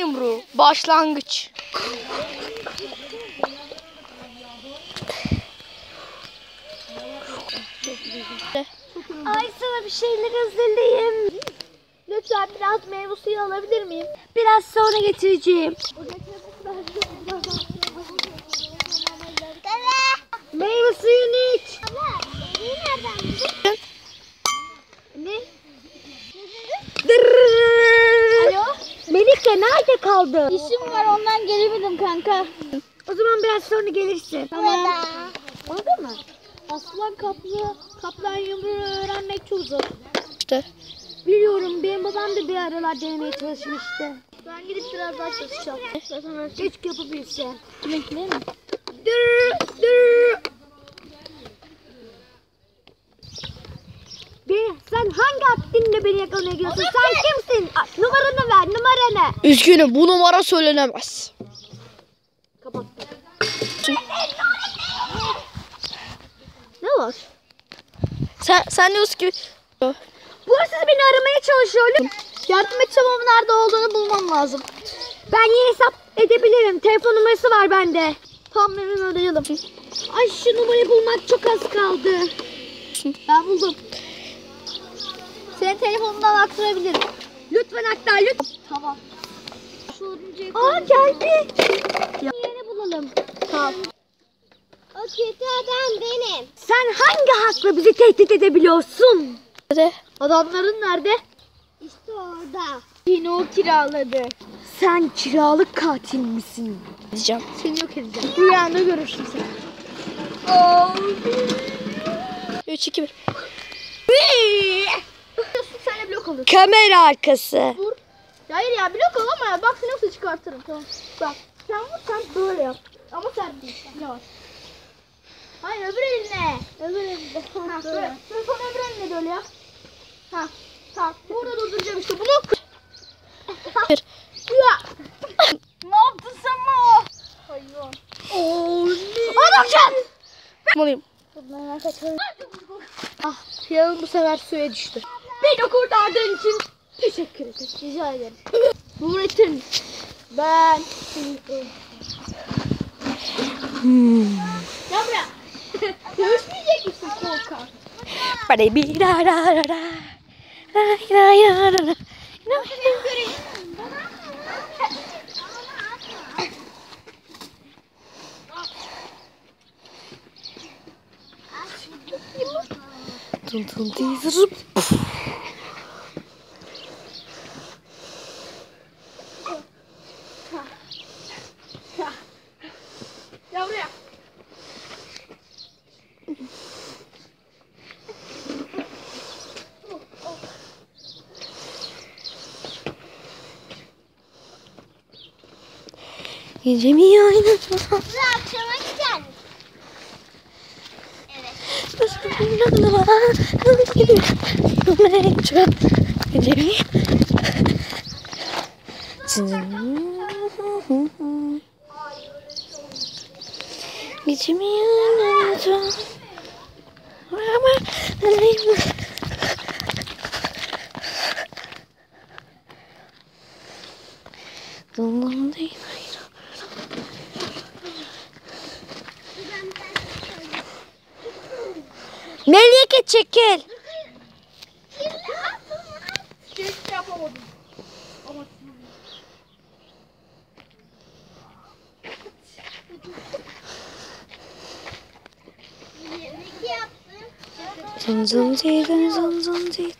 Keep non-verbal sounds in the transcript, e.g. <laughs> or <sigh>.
yumruğu. Başlangıç. Ay sana bir şeyler hazırlayayım. Lütfen biraz meyve suyu alabilir miyim? Biraz sonra getireceğim. Meyve suyunu iç. Ne? Alo? Melike nerede kaldı? İşim var ondan gelemedim kanka. O zaman biraz sonra gelirsin. Tamam. Orada mı? Aslan kaplı, kaplan yumruğu öğrenmek çok zor. İşte. Biliyorum benim babam da bir aralar denemeye çalışmıştı. Ben gidip biraz daha çalışacağım. Zaten yapabilse. Kimin değil mi? Dur, dur. Bir, sen hangi aktinle beni yakalamaya gidiyorsun? Sen kimsin? A, Numaranı ver, numaranı. Üzgünüm bu numara söylenemez. Kapattım. Ne var? Sen, sen diyorsun ki Bu hırsız beni aramaya çalışıyor. Lütfen. Yardım etsem ama nerede olduğunu bulmam lazım. Ben yine hesap edebilirim. Telefon numarası var bende. Tamam hemen arayalım. Ay şu numarayı bulmak çok az kaldı. Ben buldum. Senin telefonundan aktarabilirim. Lütfen aktar lütfen. Tamam. Aa geldi. Yeni bulalım. Tamam. O kötü adam benim. Sen hangi hakla bizi tehdit edebiliyorsun? de Adamların nerede? İşte orada. Yine o kiraladı. Sen kiralık katil misin? diyeceğim. Seni yok edeceğim. Rüyanda görürsün sen. 3 2 1. Alıyorsun. Kamera arkası. Vur. Hayır ya blok al ama ya. Bak seni nasıl çıkartırım tamam. Bak sen vur sen böyle yap. Ama sen değil. Yavaş. Hayır öbür eline. Öbür eline. <laughs> Ha, böyle. Sen sonra öbür eline de öyle yap. Ha. Tamam. Burada durduracağım işte bunu. Ya. ne yaptın sen o? Hayvan. Oo, Adamcan. Alayım. Ah, Fiyan'ın bu sefer suya düştü. Beni kurtardığın için teşekkür ederim. Rica ederim. Nurettin, ben seni Gel buraya. Dövüşmeyecek misin korkak? Bari bir ra ra ra ra. Ra ra ra ra ra. Tun tun ti Gece mi aynı? Bu akşama gider. Gece mi? Gece mi aynı? Dum değil. Melike çekil. Zın zın zın zın zın zın.